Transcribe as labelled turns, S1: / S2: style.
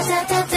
S1: 風と